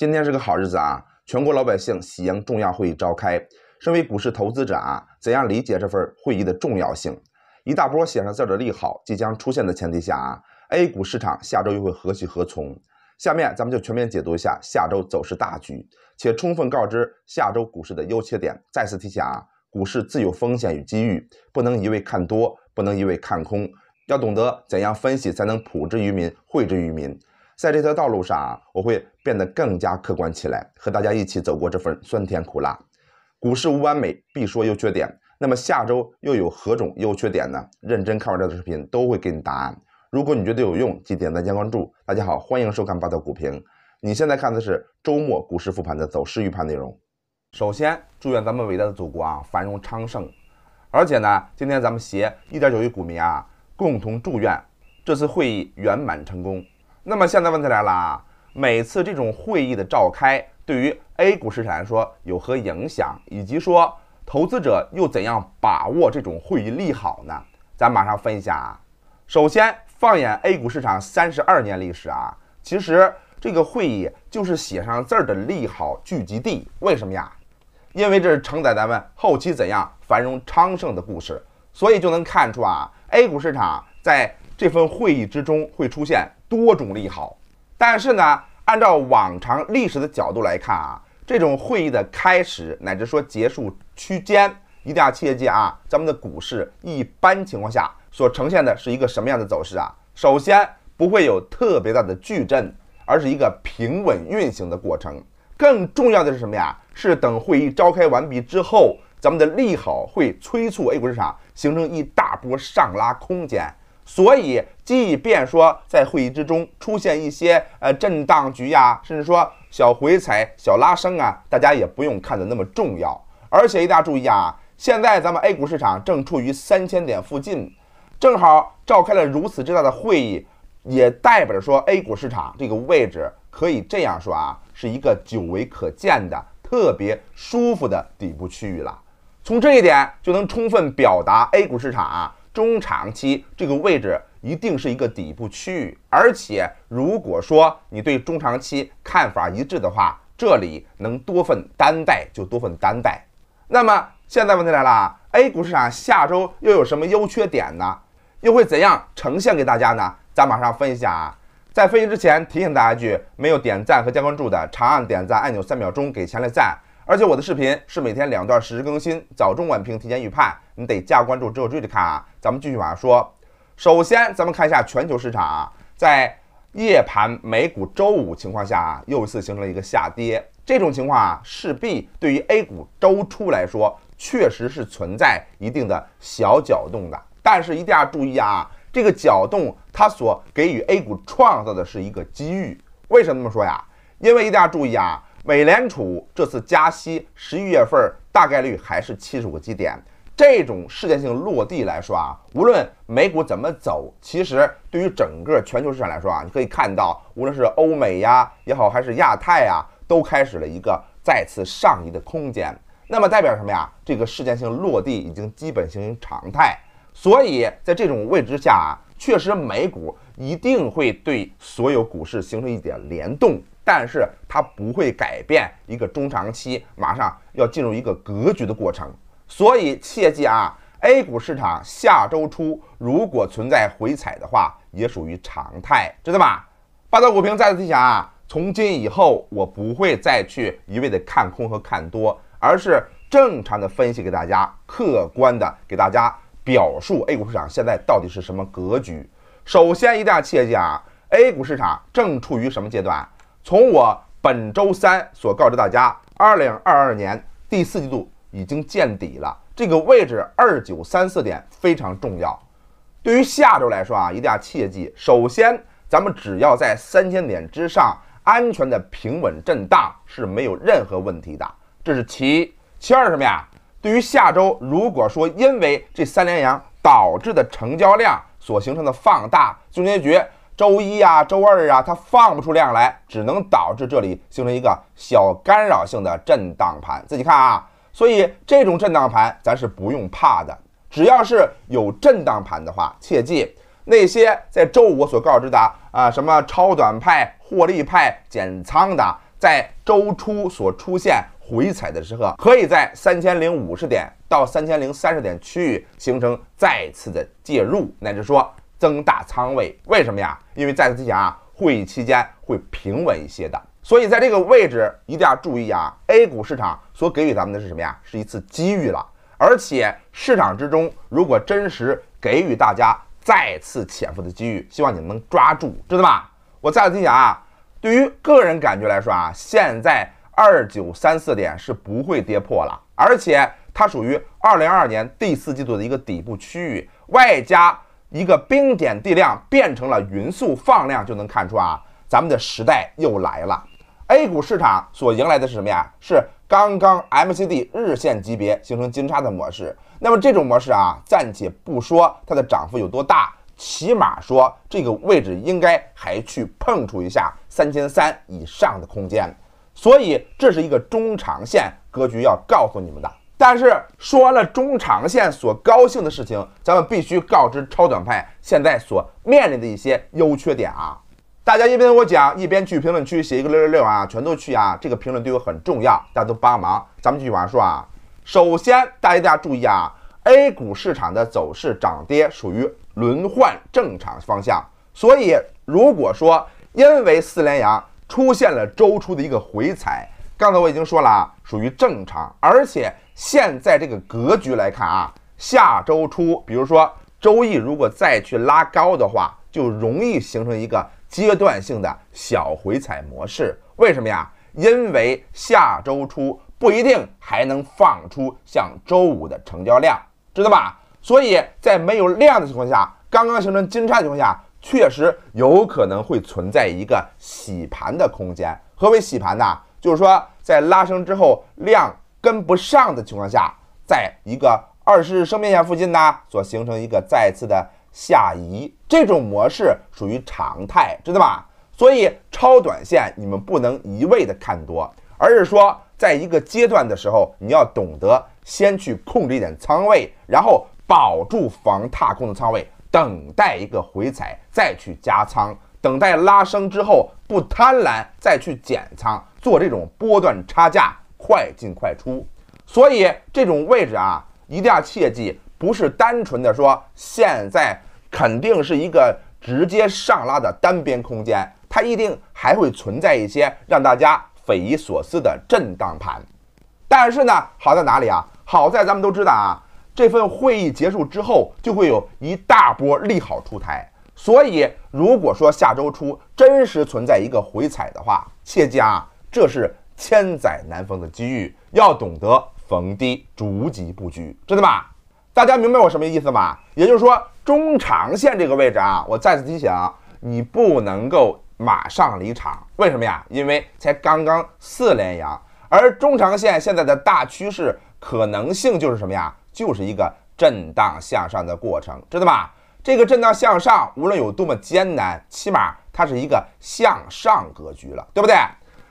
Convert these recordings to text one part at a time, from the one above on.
今天是个好日子啊！全国老百姓喜迎重要会议召开。身为股市投资者啊，怎样理解这份会议的重要性？一大波写上字的利好即将出现的前提下啊，A 股市场下周又会何去何从？下面咱们就全面解读一下下周走势大局，且充分告知下周股市的优缺点。再次提醒啊，股市自有风险与机遇，不能一味看多，不能一味看空，要懂得怎样分析才能普之于民、惠之于民。在这条道路上啊，我会变得更加客观起来，和大家一起走过这份酸甜苦辣。股市无完美，必说优缺点。那么下周又有何种优缺点呢？认真看完这个视频，都会给你答案。如果你觉得有用，记得点赞加关注。大家好，欢迎收看八道股评。你现在看的是周末股市复盘的走势预判内容。首先，祝愿咱们伟大的祖国啊繁荣昌盛。而且呢，今天咱们携一点九亿股民啊，共同祝愿这次会议圆满成功。那么现在问题来了啊，每次这种会议的召开，对于 A 股市场来说有何影响，以及说投资者又怎样把握这种会议利好呢？咱马上分一下啊。首先，放眼 A 股市场三十二年历史啊，其实这个会议就是写上字儿的利好聚集地。为什么呀？因为这是承载咱们后期怎样繁荣昌盛的故事，所以就能看出啊，A 股市场在这份会议之中会出现。多种利好，但是呢，按照往常历史的角度来看啊，这种会议的开始乃至说结束区间，一定要切记啊，咱们的股市一般情况下所呈现的是一个什么样的走势啊？首先不会有特别大的巨震，而是一个平稳运行的过程。更重要的是什么呀？是等会议召开完毕之后，咱们的利好会催促 A 股市场形成一大波上拉空间。所以，即便说在会议之中出现一些呃震荡局呀，甚至说小回踩、小拉升啊，大家也不用看得那么重要。而且一定要注意啊，现在咱们 A 股市场正处于三千点附近，正好召开了如此之大的会议，也代表着说 A 股市场这个位置可以这样说啊，是一个久违可见的特别舒服的底部区域了。从这一点就能充分表达 A 股市场啊。中长期这个位置一定是一个底部区域，而且如果说你对中长期看法一致的话，这里能多份担待就多份担待。那么现在问题来了，A 股市场下周又有什么优缺点呢？又会怎样呈现给大家呢？咱马上分析下啊。在分析之前，提醒大家一句：没有点赞和加关注的，长按点赞按钮三秒钟给强烈赞。而且我的视频是每天两段实时更新，早中晚评提前预判，你得加关注之后追着看啊。咱们继续往下说。首先，咱们看一下全球市场啊，在夜盘美股周五情况下啊，又一次形成了一个下跌。这种情况啊，势必对于 A 股周初来说，确实是存在一定的小搅动的。但是一定要注意啊，这个搅动它所给予 A 股创造的是一个机遇。为什么这么说呀？因为一定要注意啊。美联储这次加息，十一月份大概率还是七十五个基点。这种事件性落地来说啊，无论美股怎么走，其实对于整个全球市场来说啊，你可以看到，无论是欧美呀也好，还是亚太呀，都开始了一个再次上移的空间。那么代表什么呀？这个事件性落地已经基本形成常态。所以在这种位置下啊，确实美股一定会对所有股市形成一点联动。但是它不会改变一个中长期马上要进入一个格局的过程，所以切记啊，A 股市场下周初如果存在回踩的话，也属于常态，知道吧？霸道股评再次提醒啊，从今以后我不会再去一味的看空和看多，而是正常的分析给大家，客观的给大家表述 A 股市场现在到底是什么格局。首先一定要切记啊，A 股市场正处于什么阶段？从我本周三所告知大家，二零二二年第四季度已经见底了，这个位置二九三四点非常重要。对于下周来说啊，一定要切记，首先咱们只要在三千点之上安全的平稳震荡是没有任何问题的，这是其一。其二什么呀？对于下周，如果说因为这三连阳导致的成交量所形成的放大，总结局。周一啊，周二啊，它放不出量来，只能导致这里形成一个小干扰性的震荡盘。自己看啊，所以这种震荡盘咱是不用怕的。只要是有震荡盘的话，切记那些在周五所告知的啊什么超短派、获利派、减仓的，在周初所出现回踩的时候，可以在三千零五十点到三千零三十点区域形成再次的介入，乃至说增大仓位。为什么呀？因为在此之前啊，会议期间会平稳一些的。所以在这个位置一定要注意啊，A 股市场所给予咱们的是什么呀？是一次机遇了。而且市场之中如果真实给予大家再次潜伏的机遇，希望你们能抓住，知道吧？我再次提醒啊，对于个人感觉来说啊，现在二九三四点是不会跌破了，而且它属于二零二二年第四季度的一个底部区域，外加一个冰点地量变成了匀速放量，就能看出啊，咱们的时代又来了。A 股市场所迎来的是什么呀？是刚刚 M C D 日线级别形成金叉的模式。那么这种模式啊，暂且不说它的涨幅有多大，起码说这个位置应该还去碰触一下三千三以上的空间。所以这是一个中长线格局要告诉你们的。但是说完了中长线所高兴的事情，咱们必须告知超短派现在所面临的一些优缺点啊。大家一边听我讲，一边去评论区写一个六六六啊，全都去啊！这个评论对我很重要，大家都帮忙。咱们继续往下说啊。首先，大家注意啊，A 股市场的走势涨跌属于轮换正常方向，所以如果说因为四连阳出现了周初的一个回踩，刚才我已经说了啊，属于正常。而且现在这个格局来看啊，下周初，比如说周一如果再去拉高的话，就容易形成一个。阶段性的小回踩模式，为什么呀？因为下周初不一定还能放出像周五的成交量，知道吧？所以在没有量的情况下，刚刚形成金叉的情况下，确实有可能会存在一个洗盘的空间。何为洗盘呢？就是说在拉升之后量跟不上的情况下，在一个二十日生命线附近呢，所形成一个再次的。下移这种模式属于常态，知道吧？所以超短线你们不能一味的看多，而是说在一个阶段的时候，你要懂得先去控制一点仓位，然后保住防踏空的仓位，等待一个回踩再去加仓，等待拉升之后不贪婪再去减仓，做这种波段差价，快进快出。所以这种位置啊，一定要切记。不是单纯的说，现在肯定是一个直接上拉的单边空间，它一定还会存在一些让大家匪夷所思的震荡盘。但是呢，好在哪里啊？好在咱们都知道啊，这份会议结束之后，就会有一大波利好出台。所以，如果说下周初真实存在一个回踩的话，切记啊，这是千载难逢的机遇，要懂得逢低逐级布局，知道吧？大家明白我什么意思吗？也就是说，中长线这个位置啊，我再次提醒你不能够马上离场。为什么呀？因为才刚刚四连阳，而中长线现在的大趋势可能性就是什么呀？就是一个震荡向上的过程，知道吧？这个震荡向上，无论有多么艰难，起码它是一个向上格局了，对不对？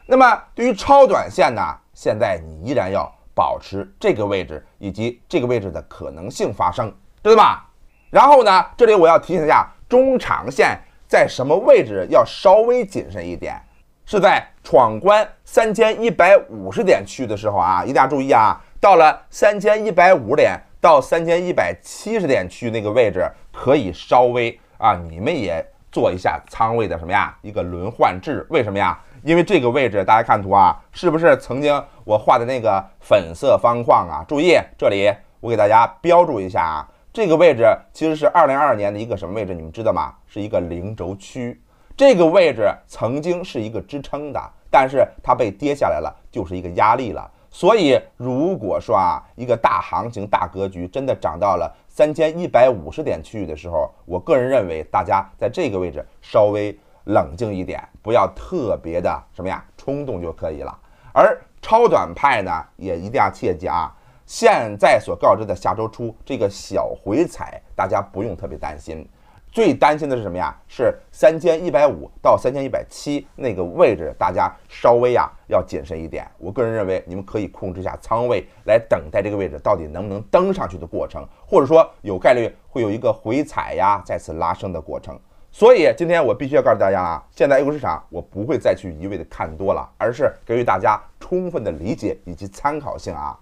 那么对于超短线呢，现在你依然要。保持这个位置以及这个位置的可能性发生，知道吧？然后呢，这里我要提醒一下，中长线在什么位置要稍微谨慎一点，是在闯关三千一百五十点区的时候啊，一定要注意啊！到了三千一百五十点到三千一百七十点区那个位置，可以稍微啊，你们也做一下仓位的什么呀？一个轮换制，为什么呀？因为这个位置，大家看图啊，是不是曾经我画的那个粉色方框啊？注意，这里我给大家标注一下啊，这个位置其实是二零二二年的一个什么位置？你们知道吗？是一个零轴区。这个位置曾经是一个支撑的，但是它被跌下来了，就是一个压力了。所以，如果说啊，一个大行情、大格局真的涨到了三千一百五十点区域的时候，我个人认为，大家在这个位置稍微。冷静一点，不要特别的什么呀冲动就可以了。而超短派呢，也一定要切记啊。现在所告知的下周初这个小回踩，大家不用特别担心。最担心的是什么呀？是三千一百五到三千一百七那个位置，大家稍微呀要谨慎一点。我个人认为，你们可以控制一下仓位，来等待这个位置到底能不能登上去的过程，或者说有概率会有一个回踩呀再次拉升的过程。所以今天我必须要告诉大家啊，现在 A 股市场我不会再去一味的看多了，而是给予大家充分的理解以及参考性啊。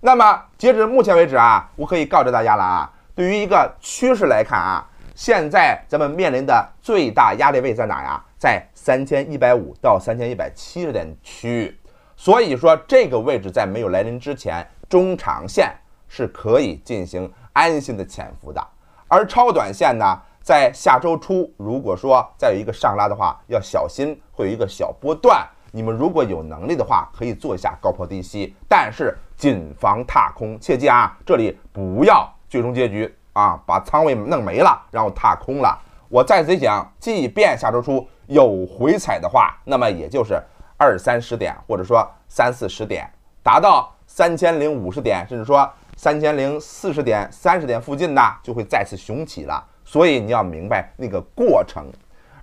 那么截止目前为止啊，我可以告知大家了啊，对于一个趋势来看啊，现在咱们面临的最大压力位在哪呀？在三千一百五到三千一百七十点区域。所以说这个位置在没有来临之前，中长线是可以进行安心的潜伏的，而超短线呢？在下周初，如果说再有一个上拉的话，要小心会有一个小波段。你们如果有能力的话，可以做一下高抛低吸，但是谨防踏空，切记啊，这里不要最终结局啊，把仓位弄没了，然后踏空了。我再次讲，即便下周初有回踩的话，那么也就是二三十点，或者说三四十点，达到三千零五十点，甚至说三千零四十点、三十点附近呢，就会再次雄起了。所以你要明白那个过程，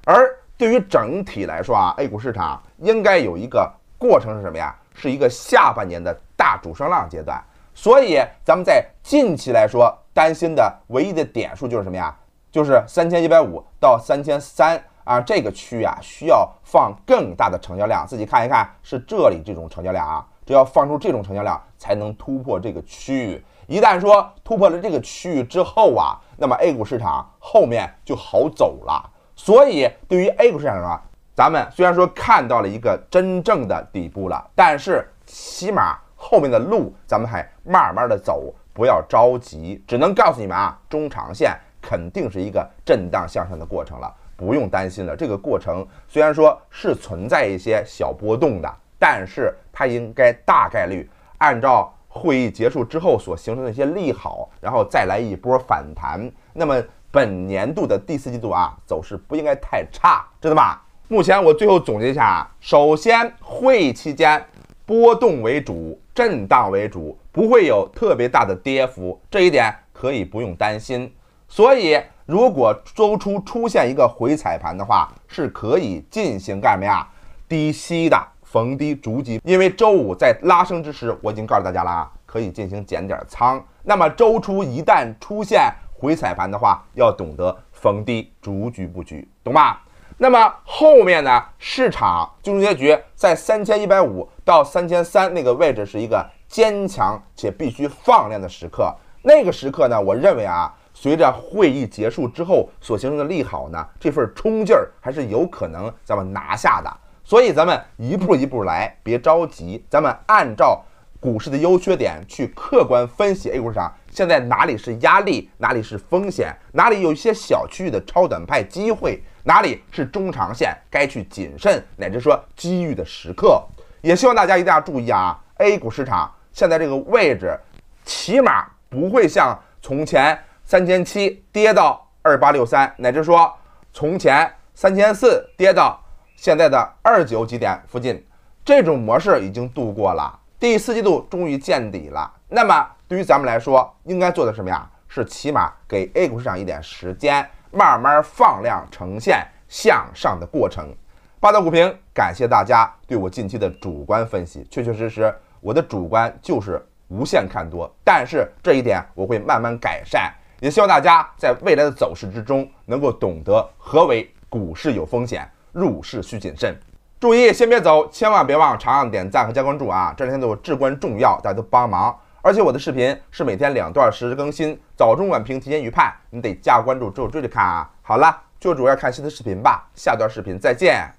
而对于整体来说啊，A 股市场应该有一个过程是什么呀？是一个下半年的大主升浪阶段。所以咱们在近期来说，担心的唯一的点数就是什么呀？就是三千一百五到三千三啊，这个区域啊需要放更大的成交量。自己看一看，是这里这种成交量啊，只要放出这种成交量，才能突破这个区域。一旦说突破了这个区域之后啊，那么 A 股市场后面就好走了。所以对于 A 股市场啊，咱们虽然说看到了一个真正的底部了，但是起码后面的路咱们还慢慢的走，不要着急。只能告诉你们啊，中长线肯定是一个震荡向上的过程了，不用担心了。这个过程虽然说是存在一些小波动的，但是它应该大概率按照。会议结束之后所形成的一些利好，然后再来一波反弹，那么本年度的第四季度啊，走势不应该太差，知道吗？目前我最后总结一下啊，首先会议期间波动为主，震荡为主，不会有特别大的跌幅，这一点可以不用担心。所以如果周初出现一个回踩盘的话，是可以进行干什么呀？低吸的。逢低逐级，因为周五在拉升之时，我已经告诉大家了啊，可以进行减点仓。那么周初一旦出现回踩盘的话，要懂得逢低逐局布局，懂吧？那么后面呢，市场最终结局在三千一百五到三千三那个位置是一个坚强且必须放量的时刻。那个时刻呢，我认为啊，随着会议结束之后所形成的利好呢，这份冲劲儿还是有可能咱们拿下的。所以咱们一步一步来，别着急。咱们按照股市的优缺点去客观分析 A 股市场现在哪里是压力，哪里是风险，哪里有一些小区域的超短派机会，哪里是中长线该去谨慎乃至说机遇的时刻。也希望大家一定要注意啊，A 股市场现在这个位置，起码不会像从前三千七跌到二八六三，乃至说从前三千四跌到。现在的二九几点附近，这种模式已经度过了，第四季度终于见底了。那么对于咱们来说，应该做的什么呀？是起码给 A 股市场一点时间，慢慢放量，呈现向上的过程。八道股评，感谢大家对我近期的主观分析，确确实实我的主观就是无限看多，但是这一点我会慢慢改善，也希望大家在未来的走势之中能够懂得何为股市有风险。入市需谨慎，注意先别走，千万别忘长按点赞和加关注啊！这两天对我至关重要，大家都帮忙。而且我的视频是每天两段实时更新，早中晚评提前预判，你得加关注之后追着看啊！好了，就主要看新的视频吧，下段视频再见。